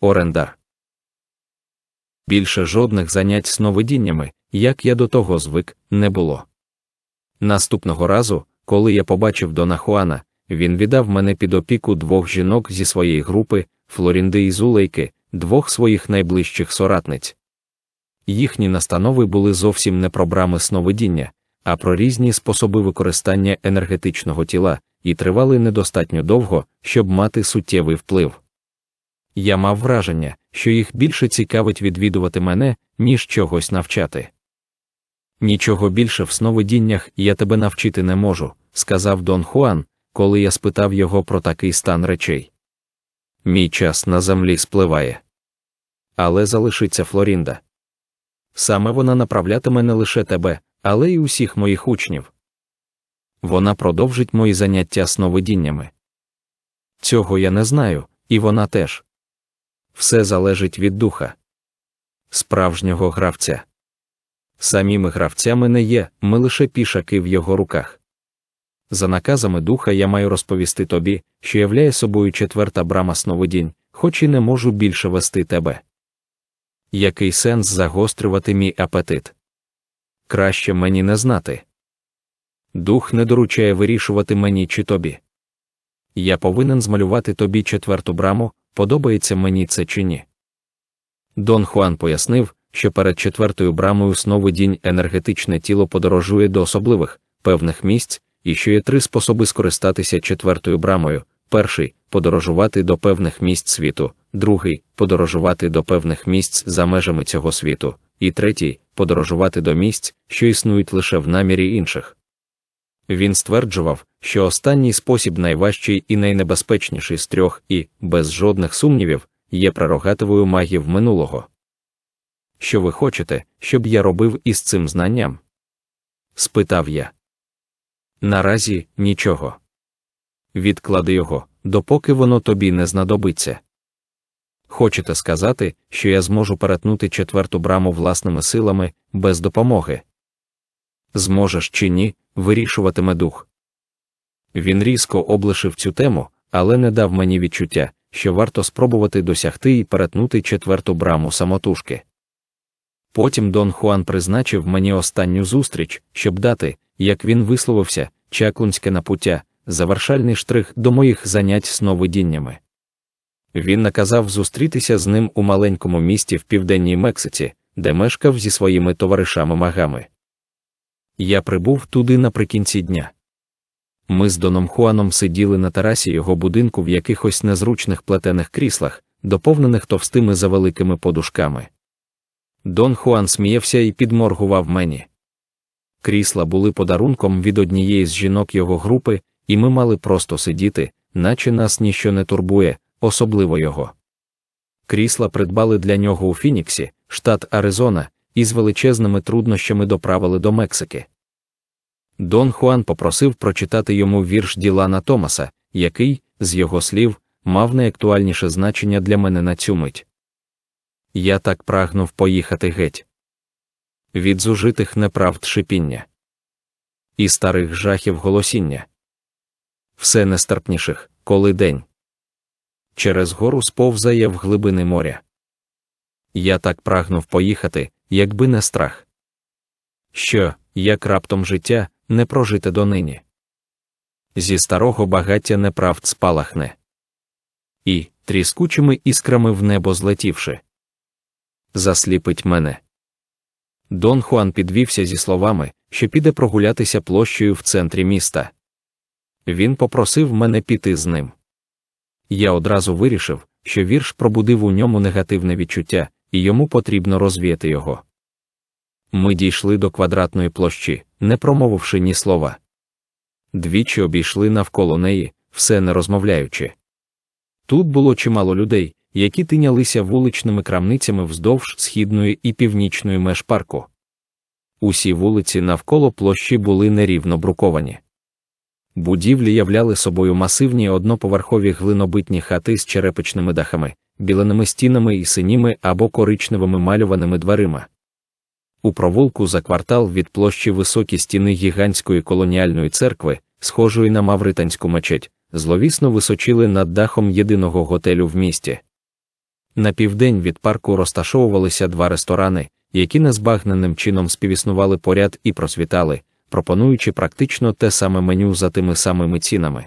орендар. Більше жодних занять сновидіннями, як я до того звик, не було. Наступного разу, коли я побачив Дона Хуана, він віддав мене під опіку двох жінок зі своєї групи, Флорінди і Зулейки, двох своїх найближчих соратниць. Їхні настанови були зовсім не про брами сновидіння, а про різні способи використання енергетичного тіла, і тривали недостатньо довго, щоб мати суттєвий вплив. Я мав враження, що їх більше цікавить відвідувати мене, ніж чогось навчати. Нічого більше в сновидіннях я тебе навчити не можу, сказав Дон Хуан, коли я спитав його про такий стан речей. Мій час на землі спливає. Але залишиться Флорінда. Саме вона направлятиме не лише тебе, але й усіх моїх учнів. Вона продовжить мої заняття сновидіннями. Цього я не знаю, і вона теж. Все залежить від духа, справжнього гравця. Саміми гравцями не є, ми лише пішаки в його руках. За наказами духа я маю розповісти тобі, що являє собою четверта брама сновидінь, хоч і не можу більше вести тебе. Який сенс загострювати мій апетит? Краще мені не знати. Дух не доручає вирішувати мені чи тобі. Я повинен змалювати тобі четверту браму, подобається мені це чи ні. Дон Хуан пояснив, що перед четвертою брамою сновидінь енергетичне тіло подорожує до особливих, певних місць, і що є три способи скористатися четвертою брамою: перший подорожувати до певних місць світу, другий подорожувати до певних місць за межами цього світу, і третій подорожувати до місць, що існують лише в намірі інших. Він стверджував, що останній спосіб найважчий і найнебезпечніший з трьох, і, без жодних сумнівів, є прерогативою магів минулого. Що ви хочете, щоб я робив із цим знанням? спитав я. Наразі нічого. Відклади його, допоки воно тобі не знадобиться. Хочете сказати, що я зможу перетнути четверту браму власними силами, без допомоги? Зможеш чи ні, вирішуватиме дух. Він різко облишив цю тему, але не дав мені відчуття, що варто спробувати досягти і перетнути четверту браму самотужки. Потім Дон Хуан призначив мені останню зустріч, щоб дати, як він висловився, чаклунське напуття, завершальний штрих до моїх занять сновидіннями. Він наказав зустрітися з ним у маленькому місті в південній Мексиці, де мешкав зі своїми товаришами магами. Я прибув туди наприкінці дня. Ми з Доном Хуаном сиділи на терасі його будинку в якихось незручних плетених кріслах, доповнених товстими завеликими подушками. Дон Хуан сміявся і підморгував мені. Крісла були подарунком від однієї з жінок його групи, і ми мали просто сидіти, наче нас ніщо не турбує, особливо його. Крісла придбали для нього у Фініксі, штат Аризона, і з величезними труднощами доправили до Мексики. Дон Хуан попросив прочитати йому вірш Ділана Томаса, який, з його слів, мав найактуальніше значення для мене на цю мить. Я так прагнув поїхати геть. Від зужитих неправд шипіння і старих жахів голосіння. Все нестерпніших, коли день. Через гору сповзає в глибини моря. Я так прагнув поїхати, якби не страх. Що, як раптом життя, не прожите донині. Зі старого багаття неправд спалахне. І, тріскучими іскрами в небо злетівши, засліпить мене. Дон Хуан підвівся зі словами, що піде прогулятися площею в центрі міста. Він попросив мене піти з ним. Я одразу вирішив, що вірш пробудив у ньому негативне відчуття, і йому потрібно розвіяти його. Ми дійшли до квадратної площі, не промовивши ні слова. Двічі обійшли навколо неї, все не розмовляючи. Тут було чимало людей, які тинялися вуличними крамницями вздовж східної і північної меж парку. Усі вулиці навколо площі були нерівно бруковані. Будівлі являли собою масивні одноповерхові глинобитні хати з черепичними дахами, біленими стінами і синіми або коричневими малюваними дверима. У провулку за квартал від площі високі стіни гігантської колоніальної церкви, схожої на мавританську мечеть, зловісно височили над дахом єдиного готелю в місті. На південь від парку розташовувалися два ресторани, які незбагненим чином співіснували поряд і просвітали, пропонуючи практично те саме меню за тими самими цінами.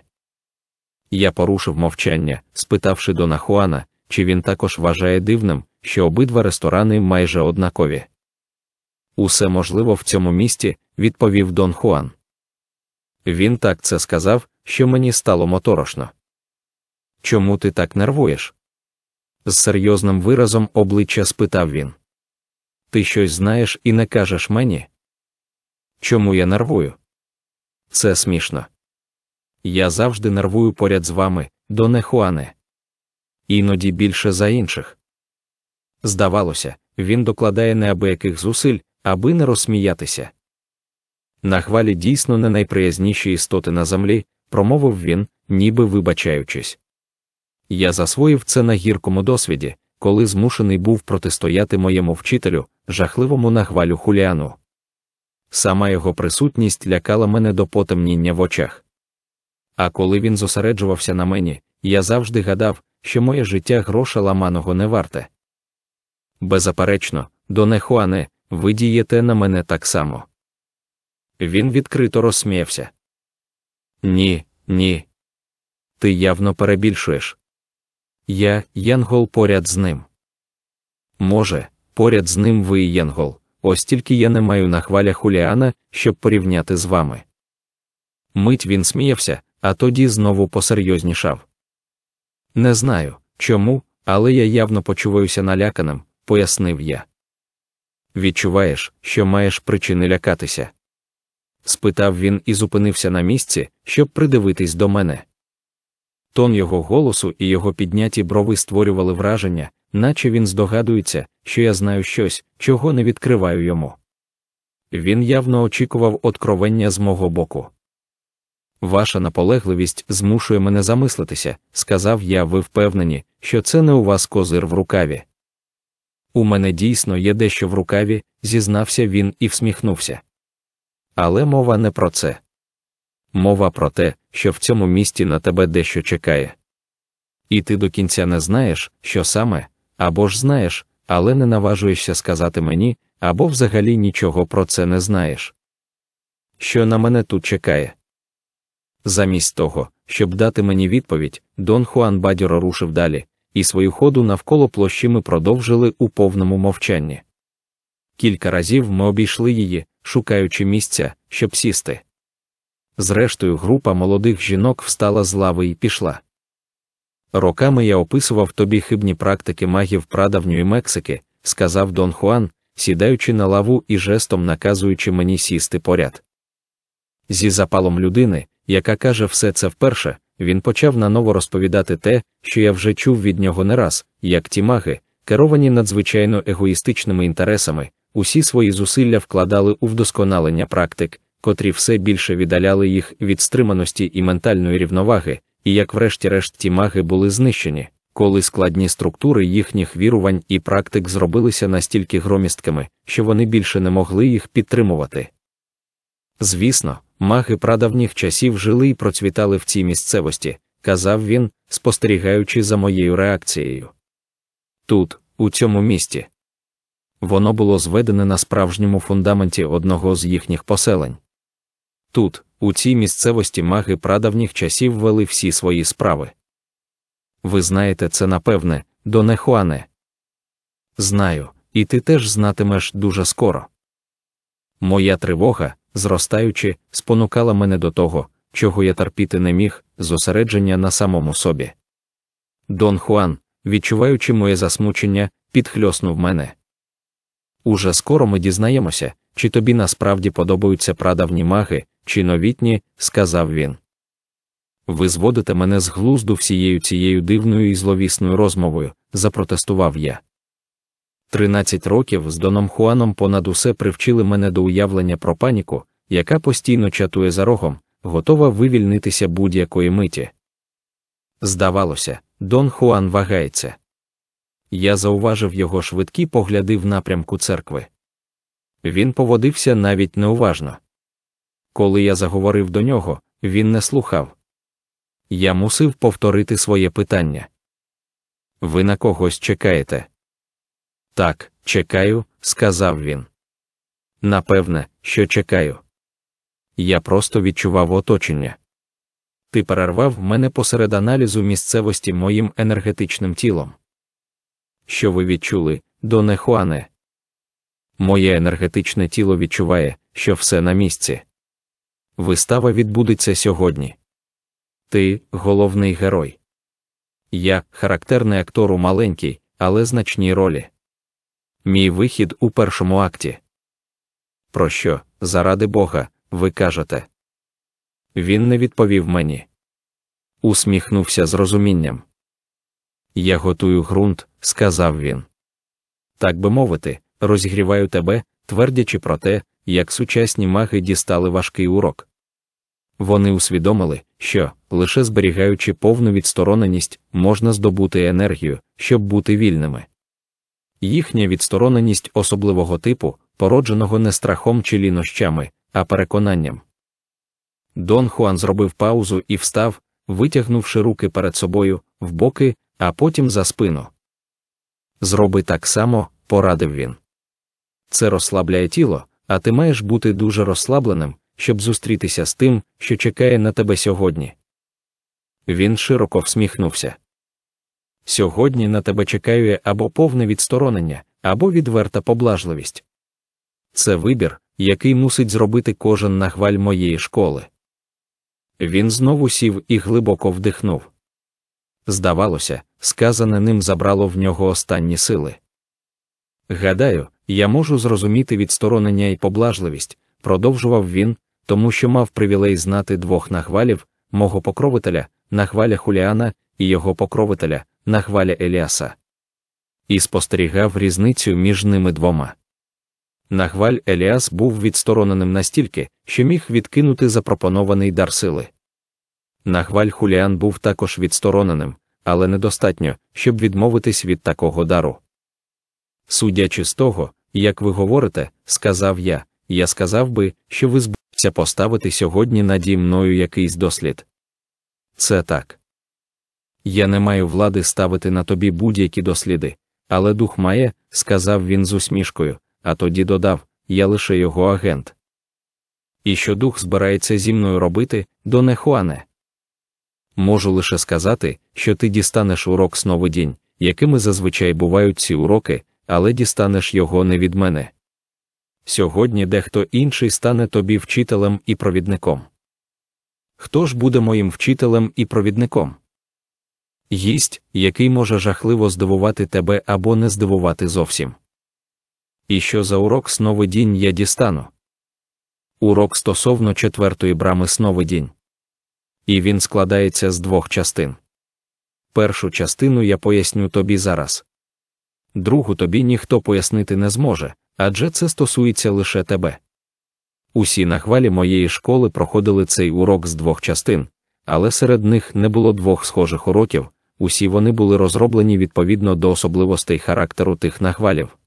Я порушив мовчання, спитавши Дона Хуана, чи він також вважає дивним, що обидва ресторани майже однакові. Усе можливо в цьому місті, відповів Дон Хуан. Він так це сказав, що мені стало моторошно. Чому ти так нервуєш? З серйозним виразом обличчя спитав він. Ти щось знаєш і не кажеш мені? Чому я нервую? Це смішно. Я завжди нервую поряд з вами, Доне Хуане. Іноді більше за інших. Здавалося, він докладає неабияких зусиль, аби не розсміятися. На хвалі дійсно не найприязніші істоти на землі, промовив він, ніби вибачаючись. Я засвоїв це на гіркому досвіді, коли змушений був протистояти моєму вчителю, жахливому нахвалю хуліану. Сама його присутність лякала мене до потемніння в очах. А коли він зосереджувався на мені, я завжди гадав, що моє життя гроша ламаного не варте. Беззаперечно, Доне Хуане, ви дієте на мене так само. Він відкрито розсміявся. Ні, ні. Ти явно перебільшуєш. Я Янгол поряд з ним. Може, поряд з ним ви і Янгол, ось тільки я не маю на хваля Хуліана, щоб порівняти з вами. Мить він сміявся, а тоді знову посерйознішав. Не знаю, чому, але я явно почуваюся наляканим, пояснив я. Відчуваєш, що маєш причини лякатися? спитав він і зупинився на місці, щоб придивитись до мене. Тон його голосу і його підняті брови створювали враження, наче він здогадується, що я знаю щось, чого не відкриваю йому. Він явно очікував откровення з мого боку. Ваша наполегливість змушує мене замислитися, сказав я, ви впевнені, що це не у вас козир в рукаві. У мене дійсно є дещо в рукаві, зізнався він і всміхнувся. Але мова не про це. Мова про те, що в цьому місті на тебе дещо чекає. І ти до кінця не знаєш, що саме, або ж знаєш, але не наважуєшся сказати мені, або взагалі нічого про це не знаєш. Що на мене тут чекає? Замість того, щоб дати мені відповідь, Дон Хуан бадьоро рушив далі, і свою ходу навколо площі ми продовжили у повному мовчанні. Кілька разів ми обійшли її, шукаючи місця, щоб сісти. Зрештою, група молодих жінок встала з лави і пішла. Роками я описував тобі хибні практики магів прадавньої Мексики, сказав Дон Хуан, сідаючи на лаву і жестом наказуючи мені сісти поряд. Зі запалом людини, яка каже все це вперше, він почав наново розповідати те, що я вже чув від нього не раз, як ті маги, керовані надзвичайно егоїстичними інтересами, усі свої зусилля вкладали у вдосконалення практик, котрі все більше віддаляли їх від стриманості і ментальної рівноваги, і як врешті-решт ті маги були знищені, коли складні структури їхніх вірувань і практик зробилися настільки громісткими, що вони більше не могли їх підтримувати. Звісно, маги прадавніх часів жили і процвітали в цій місцевості, казав він, спостерігаючи за моєю реакцією. Тут, у цьому місті. Воно було зведене на справжньому фундаменті одного з їхніх поселень. Тут, у цій місцевості маги прадавніх часів вели всі свої справи. Ви знаєте це напевне, Доне Хуане. Знаю, і ти теж знатимеш дуже скоро. Моя тривога, зростаючи, спонукала мене до того, чого я терпіти не міг, зосередження на самому собі. Дон Хуан, відчуваючи моє засмучення, підхльоснув мене. Уже скоро ми дізнаємося, чи тобі насправді подобаються прадавні маги, чи новітні, сказав він. Ви зводите мене з глузду всією цією дивною і зловісною розмовою, запротестував я. Тринадцять років з Доном Хуаном понад усе привчили мене до уявлення про паніку, яка постійно чатує за рогом, готова вивільнитися будь-якої миті. Здавалося, Дон Хуан вагається. Я зауважив його швидкі погляди в напрямку церкви. Він поводився навіть неуважно. Коли я заговорив до нього, він не слухав. Я мусив повторити своє питання. Ви на когось чекаєте? Так, чекаю, сказав він. Напевне, що чекаю. Я просто відчував оточення. Ти перервав мене посеред аналізу місцевості моїм енергетичним тілом. Що ви відчули, Доне Хуане? Моє енергетичне тіло відчуває, що все на місці. Вистава відбудеться сьогодні. Ти головний герой. Я характерний актор у маленькій, але значній ролі. Мій вихід у першому акті. Про що, заради Бога, ви кажете? Він не відповів мені. Усміхнувся з розумінням. Я готую ґрунт, сказав він. Так би мовити, розігріваю тебе, твердячи про те, як сучасні маги дістали важкий урок. Вони усвідомили, що, лише зберігаючи повну відстороненість, можна здобути енергію, щоб бути вільними. Їхня відстороненість особливого типу, породженого не страхом чи лінощами, а переконанням. Дон Хуан зробив паузу і встав, витягнувши руки перед собою, в боки, а потім за спину. Зроби так само, порадив він. Це розслабляє тіло, а ти маєш бути дуже розслабленим, щоб зустрітися з тим, що чекає на тебе сьогодні. Він широко всміхнувся. Сьогодні на тебе чекає або повне відсторонення, або відверта поблажливість. Це вибір, який мусить зробити кожен нахваль моєї школи. Він знову сів і глибоко вдихнув. Здавалося, сказане ним забрало в нього останні сили. Гадаю, я можу зрозуміти відсторонення і поблажливість, продовжував він, тому що мав привілей знати двох нахвалів, мого покровителя, нахваля Хуліана і його покровителя, нахваля Еліаса. І спостерігав різницю між ними двома. Нахваль Еліас був відстороненим настільки, що міг відкинути запропонований дар сили. Нахваль Хуліан був також відстороненим, але недостатньо, щоб відмовитись від такого дару. Судячи з того, як ви говорите, сказав я, я сказав би, що ви збудеться поставити сьогодні наді мною якийсь дослід. Це так. Я не маю влади ставити на тобі будь-які досліди, але дух має, сказав він з усмішкою, а тоді додав я лише його агент. І що дух збирається зі мною робити, Доне Хуане? Можу лише сказати, що ти дістанеш урок сновидінь, якими зазвичай бувають ці уроки, але дістанеш його не від мене. Сьогодні дехто інший стане тобі вчителем і провідником. Хто ж буде моїм вчителем і провідником? Гість, який може жахливо здивувати тебе або не здивувати зовсім. І що за урок сновидінь я дістану? Урок стосовно четвертої брами сновидінь. І він складається з двох частин. Першу частину я поясню тобі зараз. Другу тобі ніхто пояснити не зможе, адже це стосується лише тебе. Усі нахвалі моєї школи проходили цей урок з двох частин, але серед них не було двох схожих уроків, усі вони були розроблені відповідно до особливостей характеру тих нахвалів.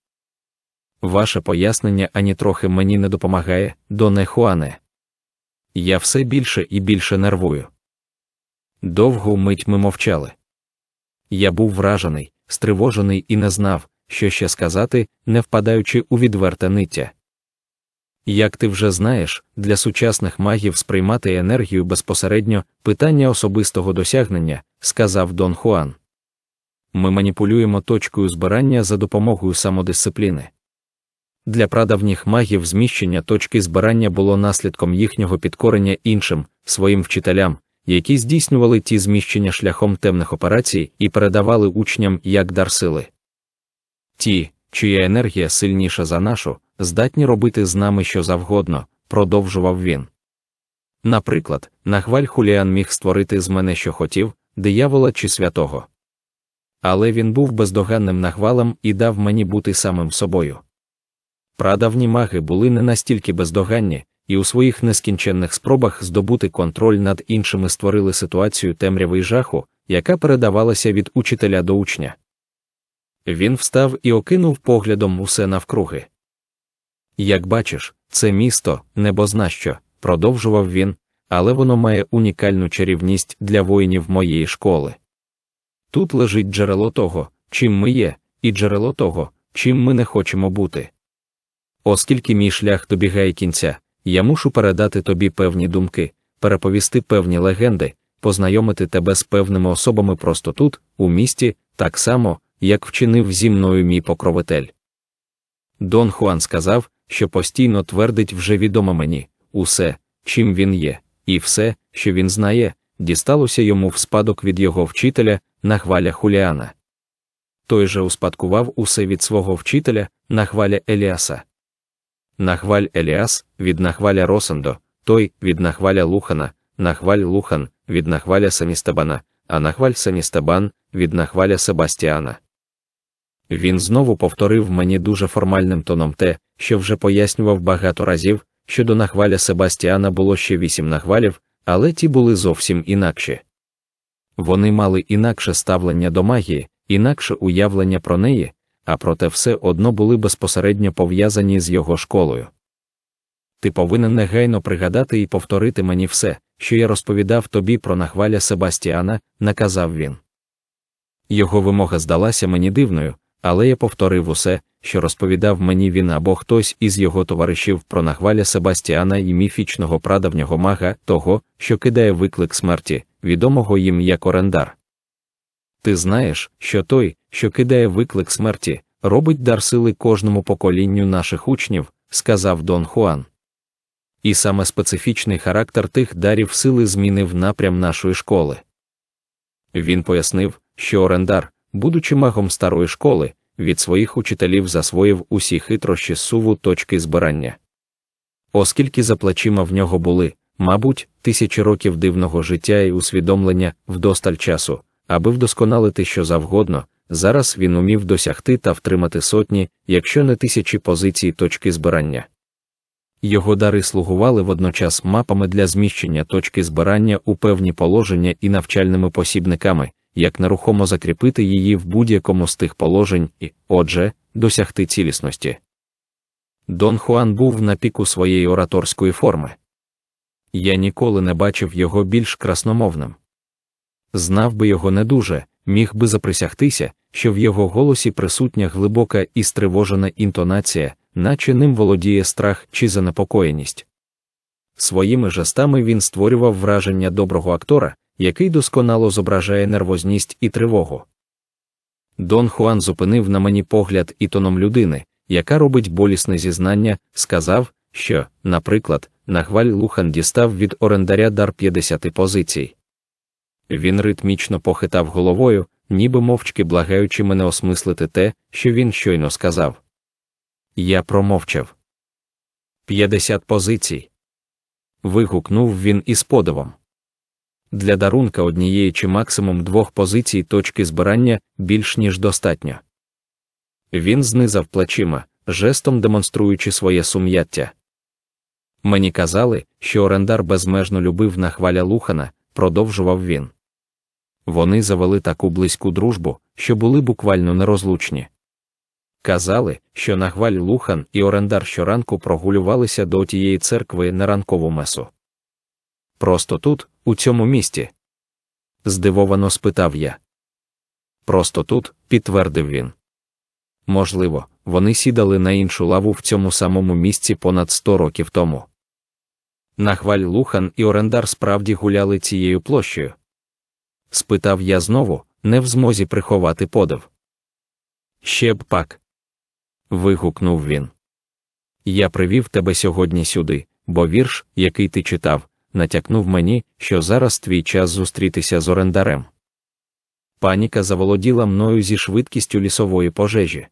Ваше пояснення ані трохи мені не допомагає, Доне Хуане. Я все більше і більше нервую. Довгу мить ми мовчали. Я був вражений, стривожений і не знав, що ще сказати, не впадаючи у відверте ниття. Як ти вже знаєш, для сучасних магів сприймати енергію безпосередньо питання особистого досягнення, сказав Дон Хуан. Ми маніпулюємо точкою збирання за допомогою самодисципліни. Для прадавніх магів зміщення точки збирання було наслідком їхнього підкорення іншим, своїм вчителям, які здійснювали ті зміщення шляхом темних операцій і передавали учням як дар сили. Ті, чия енергія сильніша за нашу, здатні робити з нами що завгодно, продовжував він. Наприклад, нахваль Хуліан міг створити з мене що хотів, диявола чи святого. Але він був бездоганним нахвалом і дав мені бути самим собою. Прадавні маги були не настільки бездоганні, і у своїх нескінченних спробах здобути контроль над іншими створили ситуацію темряви й жаху, яка передавалася від учителя до учня. Він встав і окинув поглядом усе навкруги. Як бачиш, це місто, небознащо, продовжував він, але воно має унікальну чарівність для воїнів моєї школи. Тут лежить джерело того, чим ми є, і джерело того, чим ми не хочемо бути. Оскільки мій шлях добігає кінця, я мушу передати тобі певні думки, переповісти певні легенди, познайомити тебе з певними особами просто тут, у місті, так само, як вчинив зі мною мій покровитель. Дон Хуан сказав, що постійно твердить вже відомо мені усе, чим він є, і все, що він знає, дісталося йому в спадок від його вчителя, нахваля Хуліана. Той же успадкував усе від свого вчителя, нахваля Еліаса. Нахваль Еліас від нахваля Росандо, той від нахваля Лухана, нахваль Лухан від нахваля Самістабана, а нахваль Самістабан від нахваля Себастіана. Він знову повторив мені дуже формальним тоном те, що вже пояснював багато разів, що до нахваля Себастіана було ще вісім нахвалів, але ті були зовсім інакші. Вони мали інакше ставлення до магії, інакше уявлення про неї, а проте все одно були безпосередньо пов'язані з його школою. Ти повинен негайно пригадати і повторити мені все, що я розповідав тобі про нахваля Себастіана, наказав він. Його вимога здалася мені дивною, але я повторив усе, що розповідав мені він або хтось із його товаришів про нахваля Себастіана і міфічного прадавнього мага, того, що кидає виклик смерті, відомого їм як орендар. Ти знаєш, що той, що кидає виклик смерті, робить дар сили кожному поколінню наших учнів, сказав Дон Хуан. І саме специфічний характер тих дарів сили змінив напрям нашої школи. Він пояснив, що орендар, будучи магом старої школи, від своїх учителів засвоїв усі хитрощі суву точки збирання. Оскільки за плечима в нього були, мабуть, тисячі років дивного життя і усвідомлення вдосталь часу, аби вдосконалити що завгодно, зараз він умів досягти та втримати сотні, якщо не тисячі позицій точки збирання. Його дари слугували водночас мапами для зміщення точки збирання у певні положення і навчальними посібниками, як нерухомо закріпити її в будь-якому з тих положень і, отже, досягти цілісності. Дон Хуан був на піку своєї ораторської форми. Я ніколи не бачив його більш красномовним. Знав би його не дуже, міг би заприсягтися, що в його голосі присутня глибока і стривожена інтонація, наче ним володіє страх чи занепокоєність. Своїми жестами він створював враження доброго актора, який досконало зображає нервозність і тривогу. Дон Хуан зупинив на мені погляд і тоном людини, яка робить болісне зізнання, сказав, що, наприклад, нахваль Лухан дістав від орендаря дар 50 позицій. Він ритмічно похитав головою, ніби мовчки благаючи мене осмислити те, що він щойно сказав. Я промовчав. П'ятдесят позицій. Вигукнув він із подивом. Для дарунка однієї чи максимум двох позицій точки збирання більш ніж достатньо. Він знизав плечима, жестом демонструючи своє сум'яття. Мені казали, що орендар безмежно любив нахваля Лухана, продовжував він. Вони завели таку близьку дружбу, що були буквально нерозлучні. Казали, що нахваль Лухан і орендар щоранку прогулювалися до тієї церкви на ранкову месу. Просто тут, у цьому місті? здивовано спитав я. Просто тут, підтвердив він. Можливо, вони сідали на іншу лаву в цьому самому місці понад сто років тому. Нахваль Лухан і орендар справді гуляли цією площею. Спитав я знову, не в змозі приховати подив. Ще б пак. вигукнув він. Я привів тебе сьогодні сюди, бо вірш, який ти читав, натякнув мені, що зараз твій час зустрітися з орендарем. Паніка заволоділа мною зі швидкістю лісової пожежі.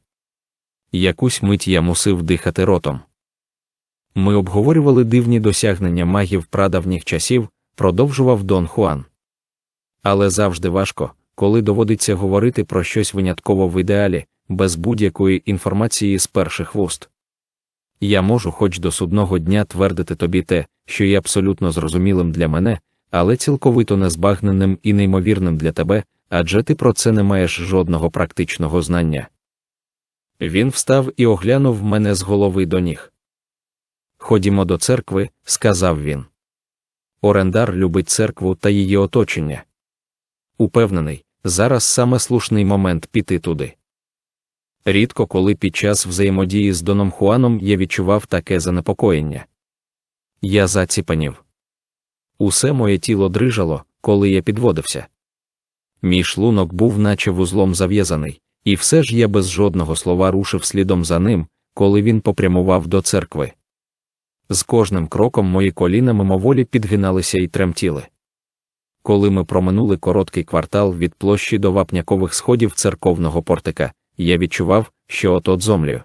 Якусь мить я мусив дихати ротом. Ми обговорювали дивні досягнення магів прадавніх часів, продовжував Дон Хуан. Але завжди важко, коли доводиться говорити про щось винятково в ідеалі, без будь-якої інформації з перших вуст. Я можу хоч до судного дня твердити тобі те, що є абсолютно зрозумілим для мене, але цілковито незбагненим і неймовірним для тебе, адже ти про це не маєш жодного практичного знання. Він встав і оглянув мене з голови до ніг. Ходімо до церкви, сказав він. Орендар любить церкву та її оточення. Упевнений, зараз саме слушний момент піти туди. Рідко коли під час взаємодії з Доном Хуаном я відчував таке занепокоєння. Я заціпанів. Усе моє тіло дрижало, коли я підводився. Мій шлунок був наче вузлом зав'язаний, і все ж я без жодного слова рушив слідом за ним, коли він попрямував до церкви. З кожним кроком мої коліна мимоволі підгиналися і тремтіли. Коли ми проминули короткий квартал від площі до вапнякових сходів церковного портика, я відчував, що от от зомлю.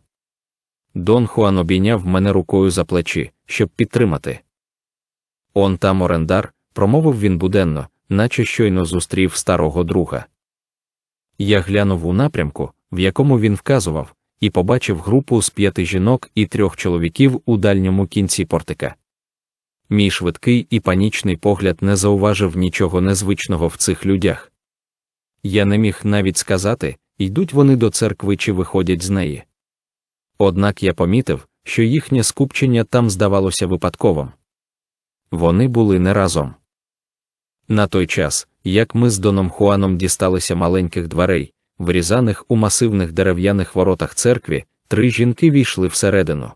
Дон Хуан обійняв мене рукою за плечі, щоб підтримати. Он там орендар, промовив він буденно, наче щойно зустрів старого друга. Я глянув у напрямку, в якому він вказував, і побачив групу з п'яти жінок і трьох чоловіків у дальньому кінці портика. Мій швидкий і панічний погляд не зауважив нічого незвичного в цих людях. Я не міг навіть сказати, йдуть вони до церкви чи виходять з неї. Однак я помітив, що їхнє скупчення там здавалося випадковим. Вони були не разом. На той час, як ми з Доном Хуаном дісталися маленьких дверей, вирізаних у масивних дерев'яних воротах церкві, три жінки війшли всередину.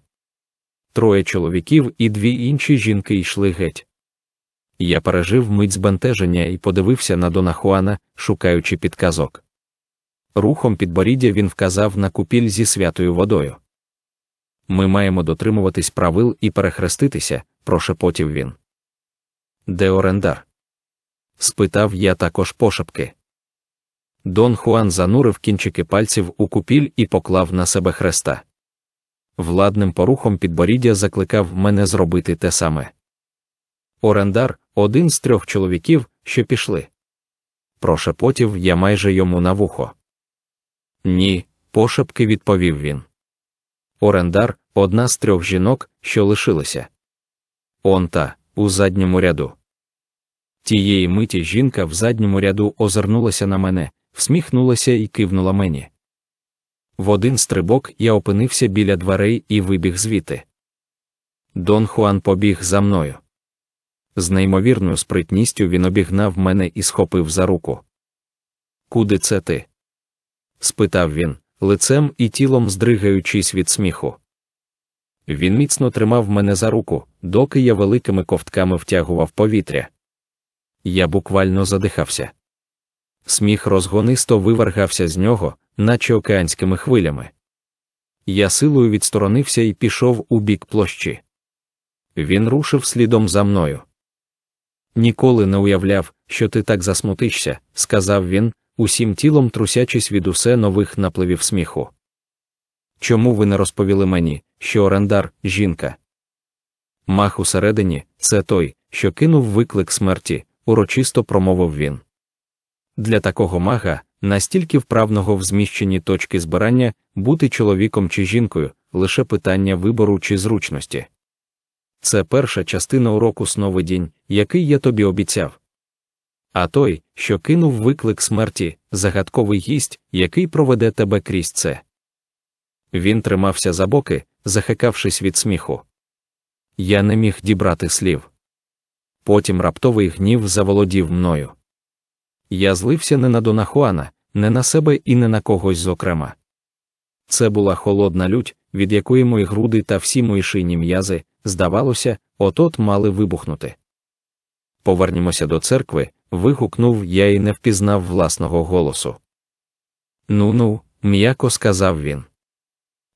Троє чоловіків і дві інші жінки йшли геть. Я пережив мить збентеження і подивився на Дона Хуана, шукаючи підказок. Рухом підборіддя він вказав на купіль зі святою водою. Ми маємо дотримуватись правил і перехреститися, прошепотів він. Де орендар? спитав я також пошепки. Дон Хуан занурив кінчики пальців у купіль і поклав на себе хреста. Владним порухом підборіддя закликав мене зробити те саме. Орендар один з трьох чоловіків, що пішли. Прошепотів я майже йому на вухо. Ні, пошепки відповів він. Орендар одна з трьох жінок, що лишилися. Он та, у задньому ряду. Тієї миті жінка в задньому ряду озирнулася на мене, всміхнулася і кивнула мені. В один стрибок я опинився біля дверей і вибіг звідти. Дон Хуан побіг за мною. З неймовірною спритністю він обігнав мене і схопив за руку. Куди це ти? Спитав він, лицем і тілом здригаючись від сміху. Він міцно тримав мене за руку, доки я великими ковтками втягував повітря. Я буквально задихався. Сміх розгонисто вивергався з нього, наче океанськими хвилями. Я силою відсторонився і пішов у бік площі. Він рушив слідом за мною. Ніколи не уявляв, що ти так засмутишся, сказав він, усім тілом трусячись від усе нових напливів сміху. Чому ви не розповіли мені, що орендар жінка? Мах усередині це той, що кинув виклик смерті, урочисто промовив він. Для такого мага, настільки вправного в зміщенні точки збирання, бути чоловіком чи жінкою лише питання вибору чи зручності. Це перша частина уроку сновидінь, який я тобі обіцяв. А той, що кинув виклик смерті, загадковий гість, який проведе тебе крізь це. Він тримався за боки, захекавшись від сміху. Я не міг дібрати слів. Потім раптовий гнів заволодів мною. Я злився не на Дона Хуана, не на себе і не на когось зокрема. Це була холодна лють, від якої мої груди та всі мої шийні м'язи, здавалося, от-от мали вибухнути. Повернімося до церкви, вигукнув я і не впізнав власного голосу. Ну ну, м'яко сказав він.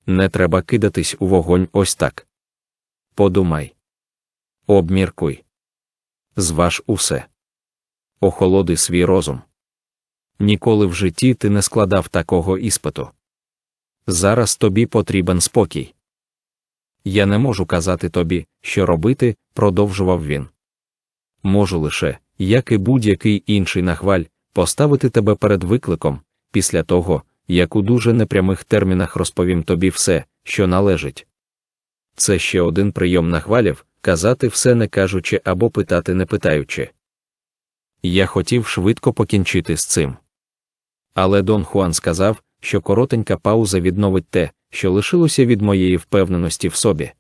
Не треба кидатись у вогонь ось так. Подумай. Обміркуй. Зваж усе. Охолоди свій розум. Ніколи в житті ти не складав такого іспиту. Зараз тобі потрібен спокій. Я не можу казати тобі, що робити, продовжував він. Можу лише, як і будь-який інший нахваль, поставити тебе перед викликом, після того, як у дуже непрямих термінах розповім тобі все, що належить. Це ще один прийом нахвалів казати все не кажучи або питати не питаючи. Я хотів швидко покінчити з цим. Але Дон Хуан сказав, що коротенька пауза відновить те, що лишилося від моєї впевненості в собі.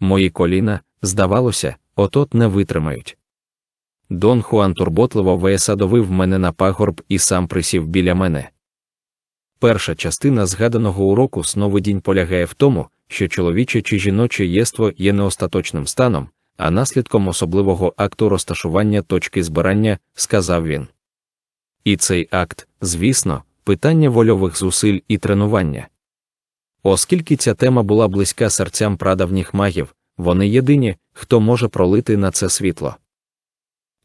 Мої коліна, здавалося, от-от не витримають. Дон Хуан турботливо висадовив мене на пагорб і сам присів біля мене. Перша частина згаданого уроку сновидінь полягає в тому, що чоловіче чи жіноче єство є не остаточним станом, а наслідком особливого акту розташування точки збирання, сказав він. І цей акт, звісно, питання вольових зусиль і тренування. Оскільки ця тема була близька серцям прадавніх магів, вони єдині, хто може пролити на це світло.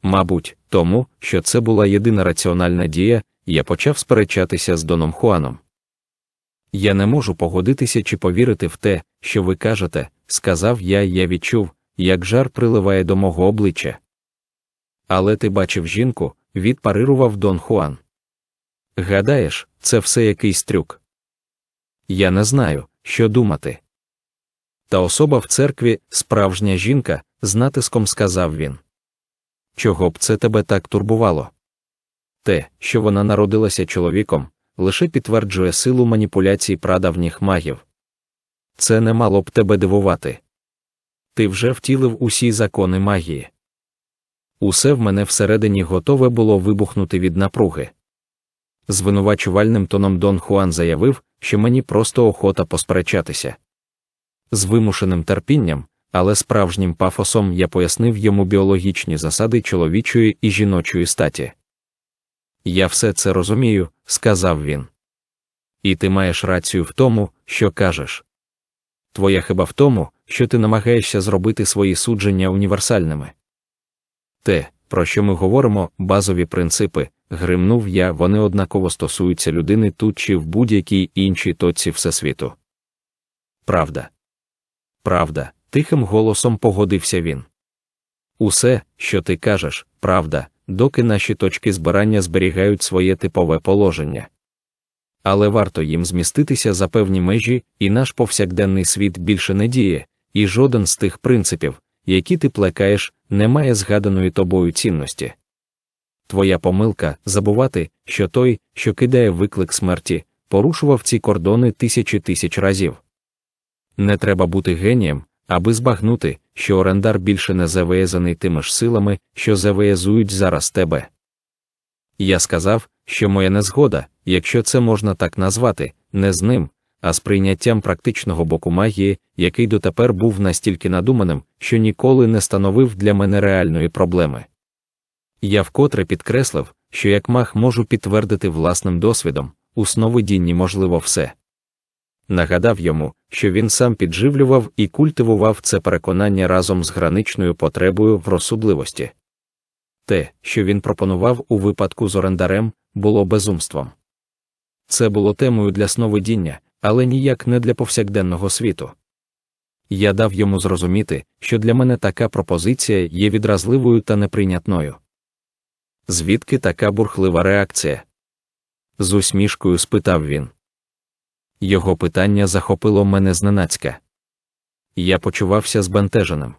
Мабуть, тому, що це була єдина раціональна дія, я почав сперечатися з Доном Хуаном. Я не можу погодитися чи повірити в те, що ви кажете, сказав я, і я відчув, як жар приливає до мого обличчя. Але ти бачив жінку, відпарирував Дон Хуан. Гадаєш, це все якийсь трюк. Я не знаю, що думати. Та особа в церкві, справжня жінка, з натиском сказав він. Чого б це тебе так турбувало? Те, що вона народилася чоловіком, лише підтверджує силу маніпуляцій прадавніх магів. Це не мало б тебе дивувати. Ти вже втілив усі закони магії. Усе в мене всередині готове було вибухнути від напруги. Звинувачувальним тоном Дон Хуан заявив, що мені просто охота посперечатися. З вимушеним терпінням, але справжнім пафосом я пояснив йому біологічні засади чоловічої і жіночої статі. Я все це розумію, сказав він. І ти маєш рацію в тому, що кажеш. Твоя хиба в тому, що ти намагаєшся зробити свої судження універсальними. Те, про що ми говоримо, базові принципи, гримнув я, вони однаково стосуються людини тут чи в будь-якій іншій точці всесвіту. Правда. Правда, тихим голосом погодився він. Усе, що ти кажеш, правда, доки наші точки збирання зберігають своє типове положення. Але варто їм зміститися за певні межі, і наш повсякденний світ більше не діє, і жоден з тих принципів, які ти плекаєш, не має згаданої тобою цінності. Твоя помилка забувати, що той, що кидає виклик смерті, порушував ці кордони тисячі тисяч разів. Не треба бути генієм, аби збагнути, що орендар більше не завиязаний тими ж силами, що завиязують зараз тебе. Я сказав, що моя незгода, якщо це можна так назвати, не з ним, а з прийняттям практичного боку магії, який дотепер був настільки надуманим, що ніколи не становив для мене реальної проблеми. Я вкотре підкреслив, що як маг можу підтвердити власним досвідом, у сновидінні можливо все. Нагадав йому, що він сам підживлював і культивував це переконання разом з граничною потребою в розсудливості. Те, що він пропонував у випадку з орендарем, було безумством. Це було темою для сновидіння, але ніяк не для повсякденного світу. Я дав йому зрозуміти, що для мене така пропозиція є відразливою та неприйнятною. Звідки така бурхлива реакція? З усмішкою спитав він. Його питання захопило мене зненацька. Я почувався збентеженим.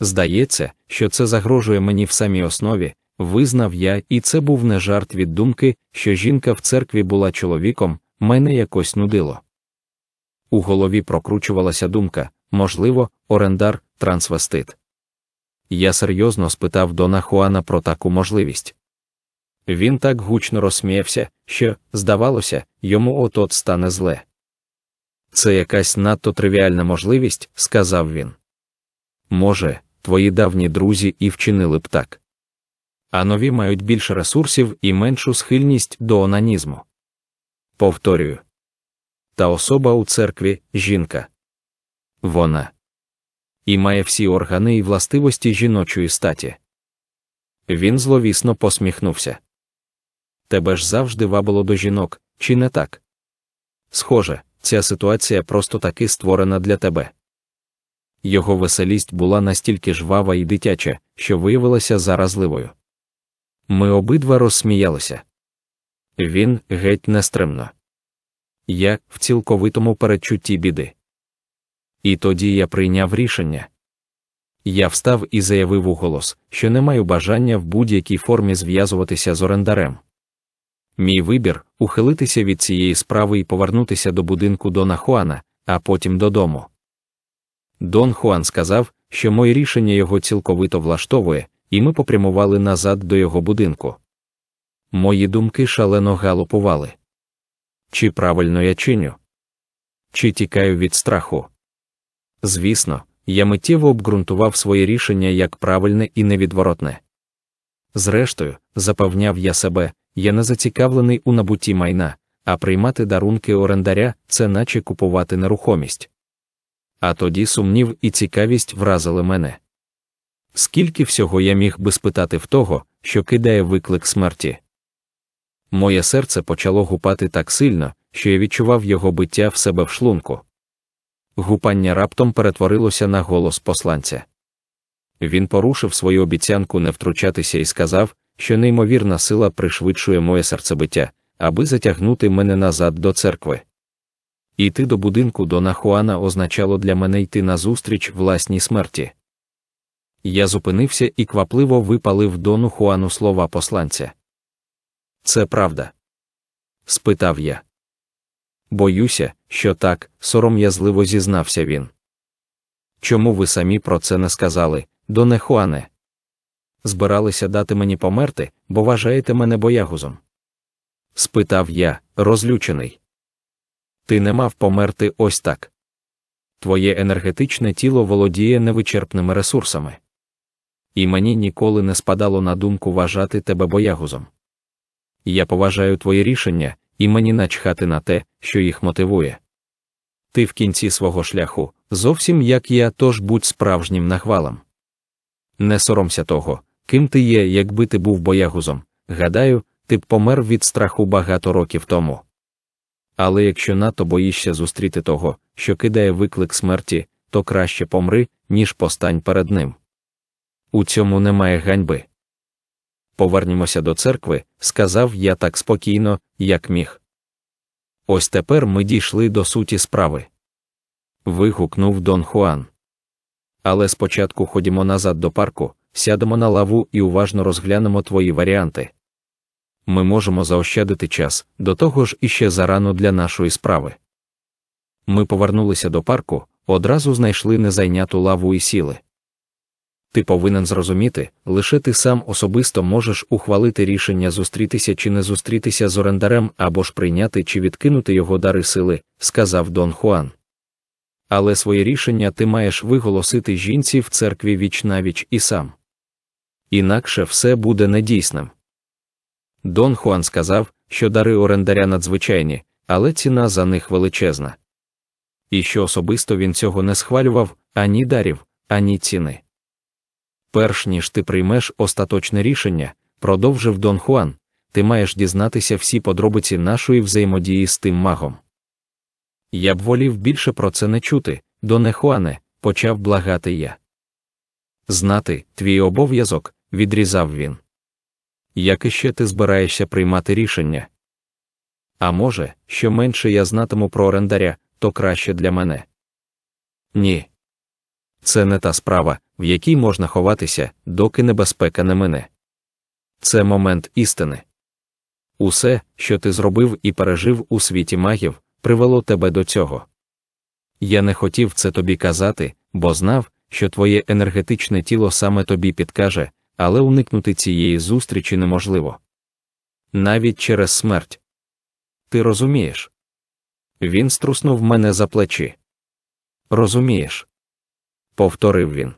Здається, що це загрожує мені в самій основі, визнав я, і це був не жарт від думки, що жінка в церкві була чоловіком, мене якось нудило. У голові прокручувалася думка можливо, орендар, трансвестит. Я серйозно спитав Дона Хуана про таку можливість. Він так гучно розсміявся, що, здавалося, йому от от стане зле. Це якась надто тривіальна можливість, сказав він. Може, твої давні друзі і вчинили б так. А нові мають більше ресурсів і меншу схильність до онанізму. Повторюю. Та особа у церкві жінка. Вона і має всі органи і властивості жіночої статі. Він зловісно посміхнувся. Тебе ж завжди вабило до жінок, чи не так? Схоже, ця ситуація просто таки створена для тебе. Його веселість була настільки жвава і дитяча, що виявилася заразливою. Ми обидва розсміялися. Він геть нестримно. Я в цілковитому передчутті біди. І тоді я прийняв рішення. Я встав і заявив у голос, що не маю бажання в будь-якій формі зв'язуватися з орендарем. Мій вибір ухилитися від цієї справи і повернутися до будинку Дона Хуана, а потім додому. Дон Хуан сказав, що моє рішення його цілковито влаштовує, і ми попрямували назад до його будинку. Мої думки шалено галопували. Чи правильно я чиню? Чи тікаю від страху? Звісно, я миттєво обґрунтував своє рішення як правильне і невідворотне. Зрештою, запевняв я себе, я не зацікавлений у набутті майна, а приймати дарунки орендаря це наче купувати нерухомість. А тоді сумнів і цікавість вразили мене. Скільки всього я міг би спитати в того, що кидає виклик смерті? Моє серце почало гупати так сильно, що я відчував його биття в себе в шлунку. Гупання раптом перетворилося на голос посланця. Він порушив свою обіцянку не втручатися і сказав, що неймовірна сила пришвидшує моє серцебиття, аби затягнути мене назад до церкви. Іти до будинку Дона Хуана означало для мене йти назустріч власній смерті. Я зупинився і квапливо випалив Дону Хуану слова посланця. Це правда? спитав я. Боюся, що так, сором'язливо зізнався він. Чому ви самі про це не сказали, Доне Хуане? Збиралися дати мені померти, бо вважаєте мене боягузом? спитав я, розлючений. Ти не мав померти ось так. Твоє енергетичне тіло володіє невичерпними ресурсами. І мені ніколи не спадало на думку вважати тебе боягузом. Я поважаю твої рішення, і мені начхати на те, що їх мотивує. Ти в кінці свого шляху, зовсім як я, тож будь справжнім нахвалом. Не соромся того, ким ти є, якби ти був боягузом. Гадаю, ти б помер від страху багато років тому. Але якщо надто боїшся зустріти того, що кидає виклик смерті, то краще помри, ніж постань перед ним. У цьому немає ганьби. Повернімося до церкви, сказав я так спокійно, як міг. Ось тепер ми дійшли до суті справи. Вигукнув Дон Хуан. Але спочатку ходімо назад до парку, сядемо на лаву і уважно розглянемо твої варіанти. Ми можемо заощадити час, до того ж іще зарано для нашої справи. Ми повернулися до парку, одразу знайшли незайняту лаву і сіли. Ти повинен зрозуміти, лише ти сам особисто можеш ухвалити рішення зустрітися чи не зустрітися з орендарем або ж прийняти чи відкинути його дари сили, сказав Дон Хуан. Але своє рішення ти маєш виголосити жінці в церкві віч навіч і сам. Інакше все буде недійсним. Дон Хуан сказав, що дари орендаря надзвичайні, але ціна за них величезна. І що особисто він цього не схвалював ані дарів, ані ціни. Перш ніж ти приймеш остаточне рішення, продовжив Дон Хуан, ти маєш дізнатися всі подробиці нашої взаємодії з тим магом. Я б волів більше про це не чути, Доне Хуане, почав благати я. Знати, твій обов'язок, відрізав він. Як іще ти збираєшся приймати рішення? А може, що менше я знатиму про орендаря, то краще для мене. Ні. Це не та справа, в якій можна ховатися, доки небезпека не мине. Це момент істини. Усе, що ти зробив і пережив у світі магів, привело тебе до цього. Я не хотів це тобі казати, бо знав, що твоє енергетичне тіло саме тобі підкаже, але уникнути цієї зустрічі неможливо. Навіть через смерть. Ти розумієш? Він струснув мене за плечі. Розумієш? повторив він.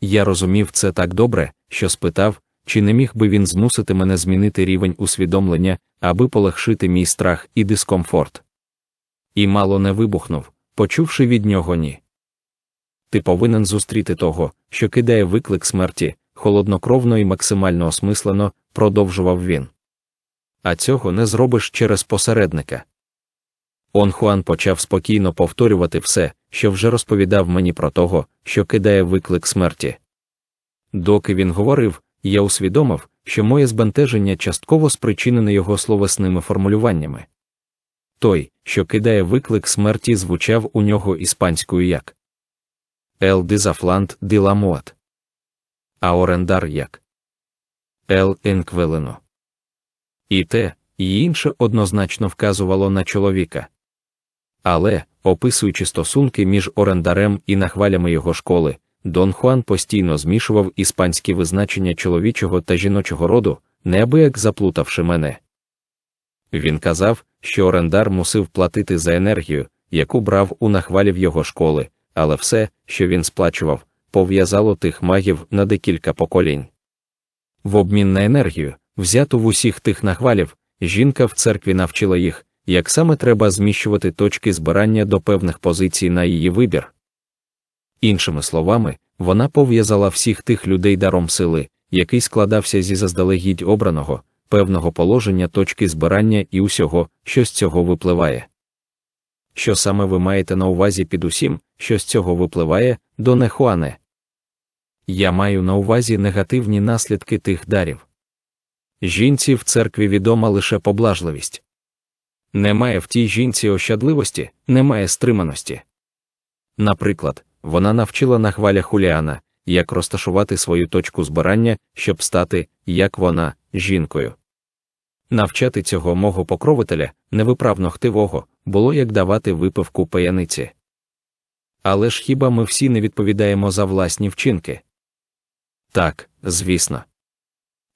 Я розумів це так добре, що спитав, чи не міг би він змусити мене змінити рівень усвідомлення, аби полегшити мій страх і дискомфорт. І мало не вибухнув, почувши від нього ні. Ти повинен зустріти того, що кидає виклик смерті, холоднокровно і максимально осмислено, продовжував він. А цього не зробиш через посередника. Он Хуан почав спокійно повторювати все, що вже розповідав мені про того, що кидає виклик смерті. Доки він говорив, я усвідомив, що моє збентеження частково спричинене його словесними формулюваннями. Той, що кидає виклик смерті, звучав у нього іспанською як Ел дизафлант диламуат. А орендар як Ел Енквелено. І те, і інше однозначно вказувало на чоловіка. Але, описуючи стосунки між орендарем і нахвалями його школи, Дон Хуан постійно змішував іспанські визначення чоловічого та жіночого роду, неабияк заплутавши мене. Він казав, що орендар мусив платити за енергію, яку брав у нахвалів його школи, але все, що він сплачував, пов'язало тих магів на декілька поколінь. В обмін на енергію, взяту в усіх тих нахвалів, жінка в церкві навчила їх, як саме треба зміщувати точки збирання до певних позицій на її вибір. Іншими словами, вона пов'язала всіх тих людей даром сили, який складався зі заздалегідь обраного, певного положення точки збирання і усього, що з цього випливає. Що саме ви маєте на увазі під усім, що з цього випливає, до нехуане? Я маю на увазі негативні наслідки тих дарів. Жінці в церкві відома лише поблажливість. Немає в тій жінці ощадливості, немає стриманості. Наприклад, вона навчила на хвалях Хуліана, як розташувати свою точку збирання, щоб стати, як вона, жінкою. Навчати цього мого покровителя, невиправно хтивого, було як давати випивку паяниці. Але ж хіба ми всі не відповідаємо за власні вчинки? Так, звісно.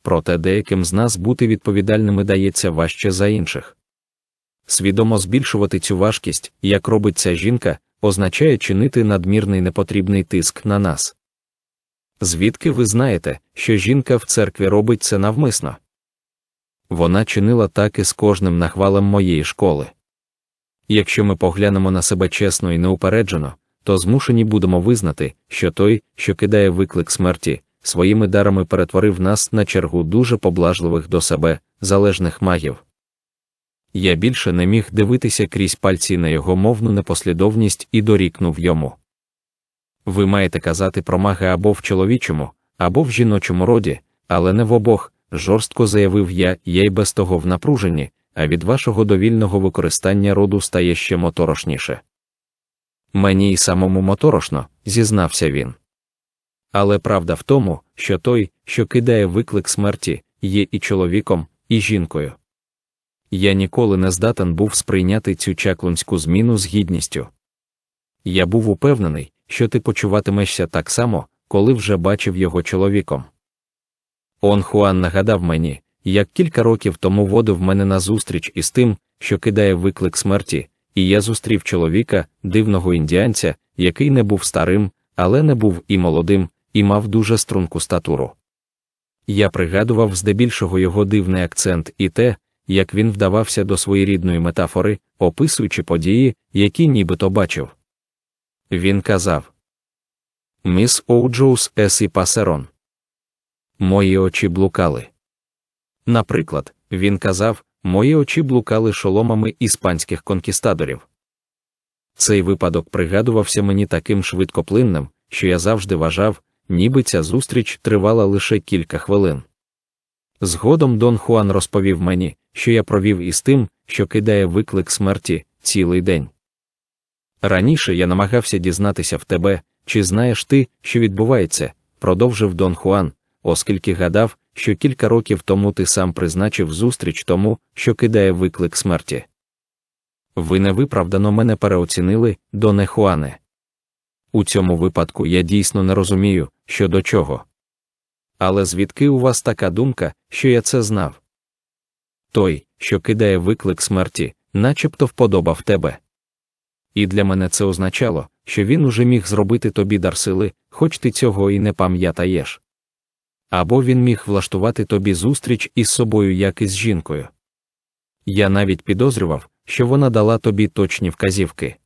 Проте деяким з нас бути відповідальними дається важче за інших. Свідомо збільшувати цю важкість, як робить ця жінка, означає чинити надмірний непотрібний тиск на нас. Звідки ви знаєте, що жінка в церкві робить це навмисно? Вона чинила так і з кожним нахвалом моєї школи. Якщо ми поглянемо на себе чесно і неупереджено, то змушені будемо визнати, що той, що кидає виклик смерті, своїми дарами перетворив нас на чергу дуже поблажливих до себе, залежних магів. Я більше не міг дивитися крізь пальці на його мовну непослідовність і дорікнув йому. Ви маєте казати про маги або в чоловічому, або в жіночому роді, але не в обох, жорстко заявив я, я й без того в напруженні, а від вашого довільного використання роду стає ще моторошніше. Мені й самому моторошно, зізнався він. Але правда в тому, що той, що кидає виклик смерті, є і чоловіком, і жінкою. Я ніколи не здатен був сприйняти цю чаклунську зміну з гідністю. Я був упевнений, що ти почуватимешся так само, коли вже бачив його чоловіком. Он Хуан нагадав мені, як кілька років тому водив мене на зустріч із тим, що кидає виклик смерті, і я зустрів чоловіка, дивного індіанця, який не був старим, але не був і молодим, і мав дуже струнку статуру. Я пригадував здебільшого його дивний акцент і те, як він вдавався до своєрідної метафори, описуючи події, які нібито бачив. Він казав Міс Оуджоус Есі Пасерон. Мої очі блукали. Наприклад, він казав, мої очі блукали шоломами іспанських конкістадорів. Цей випадок пригадувався мені таким швидкоплинним, що я завжди вважав, ніби ця зустріч тривала лише кілька хвилин. Згодом Дон Хуан розповів мені, що я провів із тим, що кидає виклик смерті цілий день. Раніше я намагався дізнатися в тебе, чи знаєш ти, що відбувається, продовжив Дон Хуан, оскільки гадав, що кілька років тому ти сам призначив зустріч тому, що кидає виклик смерті. Ви невиправдано мене переоцінили, Доне Хуане. У цьому випадку я дійсно не розумію, що до чого. Але звідки у вас така думка, що я це знав? Той, що кидає виклик смерті, начебто вподобав тебе. І для мене це означало, що він уже міг зробити тобі дар сили, хоч ти цього і не пам'ятаєш. Або він міг влаштувати тобі зустріч із собою, як із жінкою. Я навіть підозрював, що вона дала тобі точні вказівки.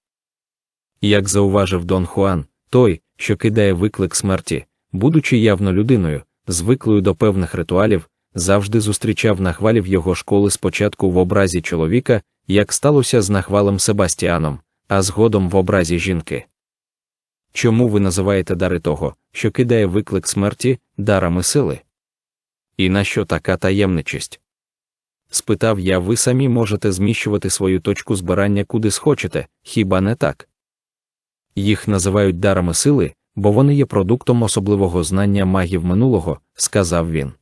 Як зауважив Дон Хуан, той, що кидає виклик смерті, будучи явно людиною, звиклою до певних ритуалів, завжди зустрічав нахвалів його школи спочатку в образі чоловіка, як сталося з нахвалом Себастіаном, а згодом в образі жінки. Чому ви називаєте дари того, що кидає виклик смерті, дарами сили? І на що така таємничість? Спитав я, ви самі можете зміщувати свою точку збирання куди схочете, хіба не так? Їх називають дарами сили, бо вони є продуктом особливого знання магів минулого, сказав він.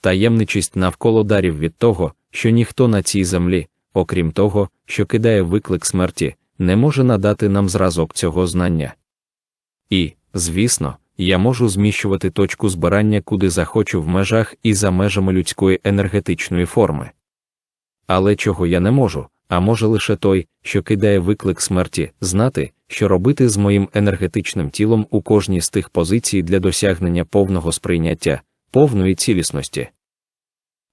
Таємничість навколо дарів від того, що ніхто на цій землі, окрім того, що кидає виклик смерті, не може надати нам зразок цього знання. І, звісно, я можу зміщувати точку збирання куди захочу в межах і за межами людської енергетичної форми. Але чого я не можу, а може лише той, що кидає виклик смерті, знати, що робити з моїм енергетичним тілом у кожній з тих позицій для досягнення повного сприйняття, повної цілісності.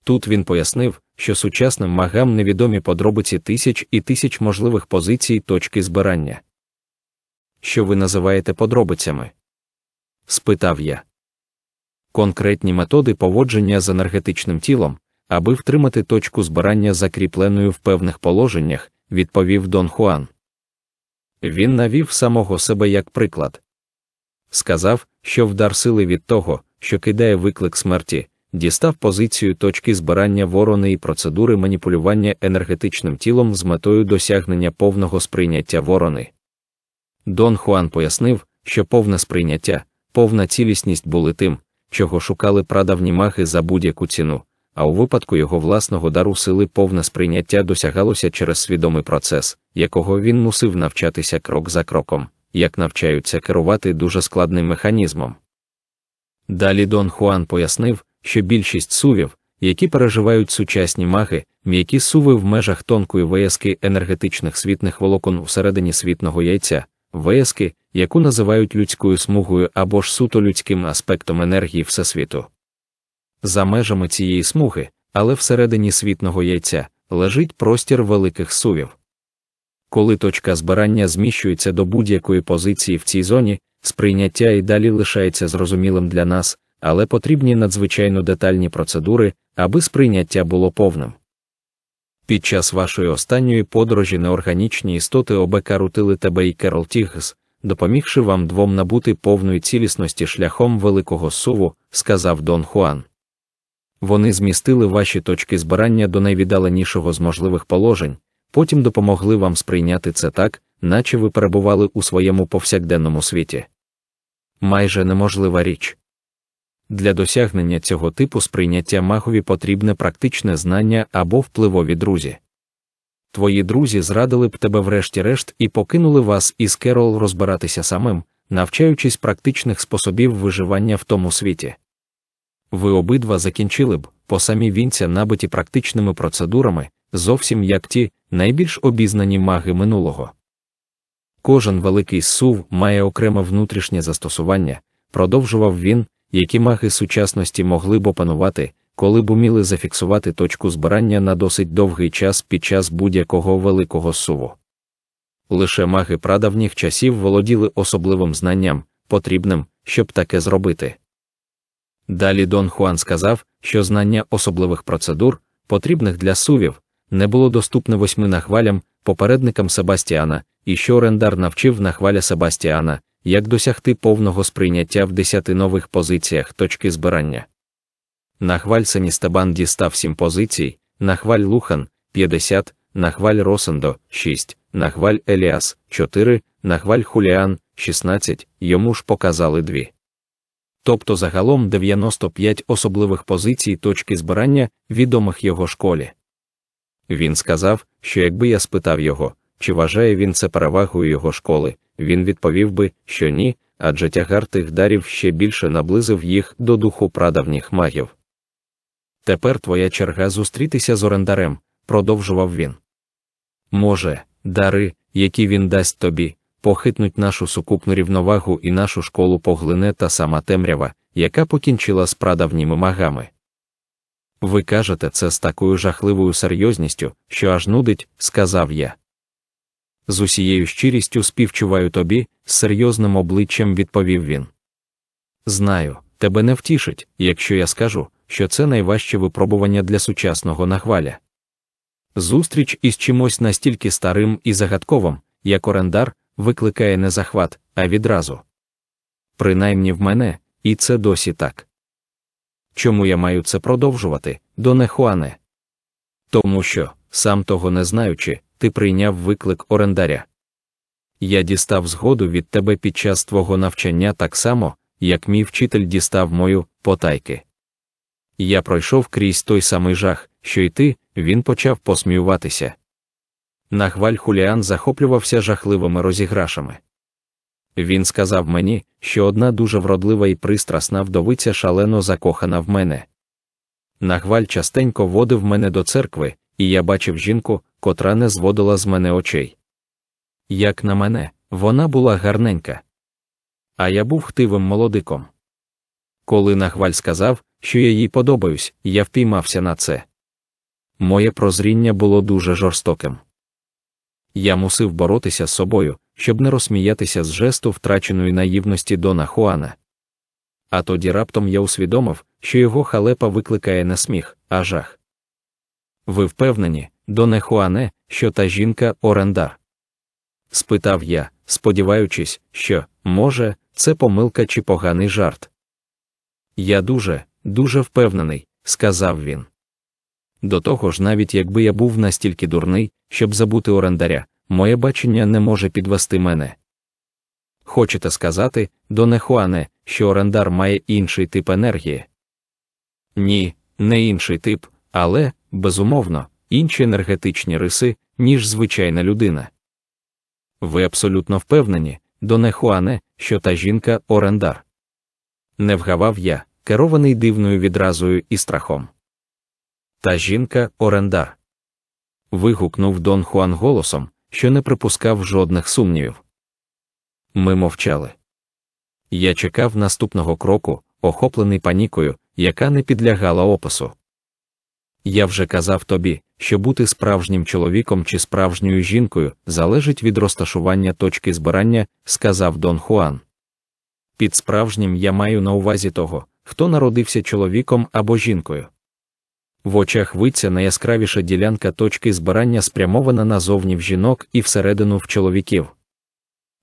Тут він пояснив, що сучасним магам невідомі подробиці тисяч і тисяч можливих позицій точки збирання. Що ви називаєте подробицями? спитав я. Конкретні методи поводження з енергетичним тілом, аби втримати точку збирання закріпленою в певних положеннях, відповів Дон Хуан. Він навів самого себе як приклад. Сказав, що вдар сили від того, що кидає виклик смерті, дістав позицію точки збирання ворони і процедури маніпулювання енергетичним тілом з метою досягнення повного сприйняття ворони. Дон Хуан пояснив, що повне сприйняття, повна цілісність були тим, чого шукали прадавні маги за будь-яку ціну, а у випадку його власного дару сили повне сприйняття досягалося через свідомий процес, якого він мусив навчатися крок за кроком, як навчаються керувати дуже складним механізмом. Далі Дон Хуан пояснив, що більшість сувів, які переживають сучасні маги, м'які суви в межах тонкої вияски енергетичних світних волокон всередині світного яйця, вияски, яку називають людською смугою або ж суто людським аспектом енергії Всесвіту. За межами цієї смуги, але всередині світного яйця, лежить простір великих сувів. Коли точка збирання зміщується до будь-якої позиції в цій зоні, сприйняття і далі лишається зрозумілим для нас, але потрібні надзвичайно детальні процедури, аби сприйняття було повним. Під час вашої останньої подорожі неорганічні істоти ОБК рутили тебе і Керол Тігс, допомігши вам двом набути повної цілісності шляхом великого суву, сказав Дон Хуан. Вони змістили ваші точки збирання до найвіддаленішого з можливих положень, потім допомогли вам сприйняти це так, наче ви перебували у своєму повсякденному світі. Майже неможлива річ. Для досягнення цього типу сприйняття магові потрібне практичне знання або впливові друзі. Твої друзі зрадили б тебе врешті-решт і покинули вас із Керол розбиратися самим, навчаючись практичних способів виживання в тому світі. Ви обидва закінчили б, по самі вінця набиті практичними процедурами, зовсім як ті найбільш обізнані маги минулого. Кожен великий сув має окреме внутрішнє застосування, продовжував він, які маги сучасності могли б опанувати, коли б уміли зафіксувати точку збирання на досить довгий час під час будь-якого великого суву. Лише маги прадавніх часів володіли особливим знанням, потрібним, щоб таке зробити. Далі Дон Хуан сказав, що знання особливих процедур, потрібних для сувів, не було доступне восьми нахвалям, попередникам Себастіана, і що орендар навчив нахваля Себастіана, як досягти повного сприйняття в десяти нових позиціях точки збирання. Нахваль Сеністабан дістав сім позицій, нахваль Лухан 50, нахваль Росендо 6, нахваль Еліас 4, нахваль Хуліан 16, йому ж показали дві. Тобто загалом 95 особливих позицій точки збирання, відомих його школі. Він сказав, що якби я спитав його, чи вважає він це перевагою його школи, він відповів би, що ні, адже тягар тих дарів ще більше наблизив їх до духу прадавніх магів. Тепер твоя черга зустрітися з орендарем, продовжував він. Може, дари, які він дасть тобі, похитнуть нашу сукупну рівновагу і нашу школу поглине та сама темрява, яка покінчила з прадавніми магами. Ви кажете це з такою жахливою серйозністю, що аж нудить, сказав я. З усією щирістю співчуваю тобі, з серйозним обличчям відповів він. Знаю, тебе не втішить, якщо я скажу, що це найважче випробування для сучасного нахваля. Зустріч із чимось настільки старим і загадковим, як орендар, викликає не захват, а відразу. Принаймні в мене, і це досі так. Чому я маю це продовжувати, Доне Хуане? Тому що, сам того не знаючи, ти прийняв виклик орендаря. Я дістав згоду від тебе під час твого навчання так само, як мій вчитель дістав мою потайки. Я пройшов крізь той самий жах, що й ти, він почав посміюватися. Нахваль Хуліан захоплювався жахливими розіграшами. Він сказав мені, що одна дуже вродлива і пристрасна вдовиця шалено закохана в мене. Нагваль частенько водив мене до церкви, і я бачив жінку, котра не зводила з мене очей. Як на мене, вона була гарненька. А я був хтивим молодиком. Коли Нагваль сказав, що я їй подобаюсь, я впіймався на це. Моє прозріння було дуже жорстоким. Я мусив боротися з собою, щоб не розсміятися з жесту втраченої наївності Дона Хуана. А тоді раптом я усвідомив, що його халепа викликає не сміх, а жах. Ви впевнені, Доне Хуане, що та жінка орендар? спитав я, сподіваючись, що, може, це помилка чи поганий жарт. Я дуже, дуже впевнений, сказав він. До того ж, навіть якби я був настільки дурний, щоб забути орендаря, моє бачення не може підвести мене. Хочете сказати, Доне Хуане, що орендар має інший тип енергії? Ні, не інший тип, але, безумовно, інші енергетичні риси, ніж звичайна людина. Ви абсолютно впевнені, Доне Хуане, що та жінка орендар. Не вгавав я, керований дивною відразою і страхом. Та жінка орендар. Вигукнув Дон Хуан голосом, що не припускав жодних сумнівів. Ми мовчали. Я чекав наступного кроку, охоплений панікою, яка не підлягала опису. Я вже казав тобі, що бути справжнім чоловіком чи справжньою жінкою залежить від розташування точки збирання, сказав Дон Хуан. Під справжнім я маю на увазі того, хто народився чоловіком або жінкою. В очах виця найяскравіша ділянка точки збирання спрямована назовні в жінок і всередину в чоловіків.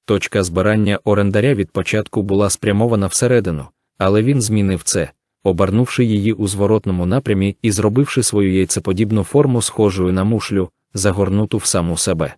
Точка збирання орендаря від початку була спрямована всередину, але він змінив це, обернувши її у зворотному напрямі і зробивши свою яйцеподібну форму схожою на мушлю, загорнуту в саму себе.